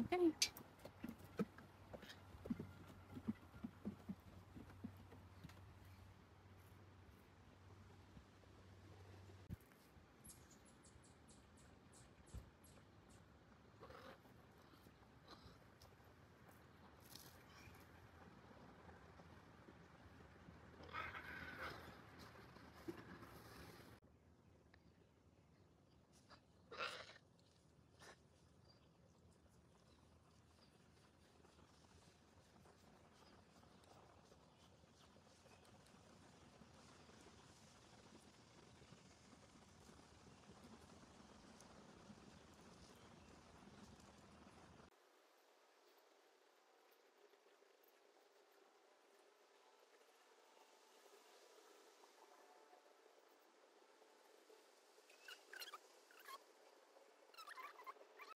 Okay.